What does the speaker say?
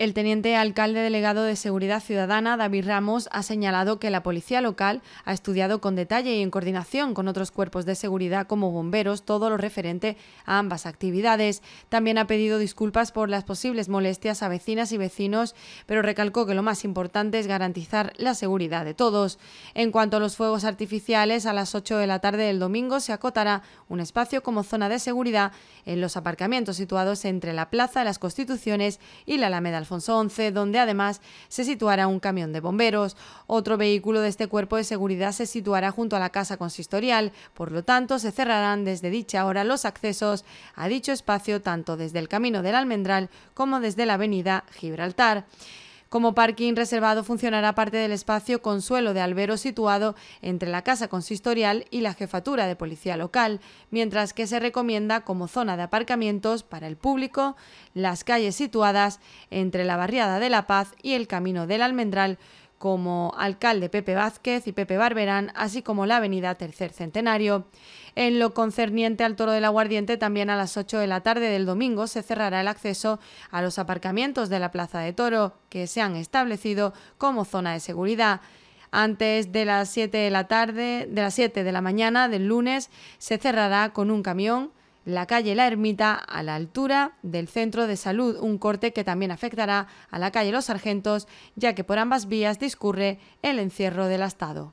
El teniente alcalde delegado de Seguridad Ciudadana, David Ramos, ha señalado que la policía local ha estudiado con detalle y en coordinación con otros cuerpos de seguridad como bomberos todo lo referente a ambas actividades. También ha pedido disculpas por las posibles molestias a vecinas y vecinos, pero recalcó que lo más importante es garantizar la seguridad de todos. En cuanto a los fuegos artificiales, a las 8 de la tarde del domingo se acotará un espacio como zona de seguridad en los aparcamientos situados entre la Plaza de las Constituciones y la Alameda Donde además se situará un camión de bomberos. Otro vehículo de este cuerpo de seguridad se situará junto a la casa consistorial, por lo tanto se cerrarán desde dicha hora los accesos a dicho espacio tanto desde el camino del Almendral como desde la avenida Gibraltar. Como parking reservado funcionará parte del espacio Consuelo de Albero situado entre la Casa Consistorial y la Jefatura de Policía Local, mientras que se recomienda como zona de aparcamientos para el público las calles situadas entre la Barriada de la Paz y el Camino del Almendral como alcalde Pepe Vázquez y Pepe Barberán, así como la avenida Tercer Centenario. En lo concerniente al Toro del Aguardiente, también a las 8 de la tarde del domingo se cerrará el acceso a los aparcamientos de la Plaza de Toro, que se han establecido como zona de seguridad. Antes de las 7 de la tarde, de las 7 de la mañana del lunes, se cerrará con un camión la calle La Ermita a la altura del centro de salud, un corte que también afectará a la calle Los Sargentos, ya que por ambas vías discurre el encierro del Estado.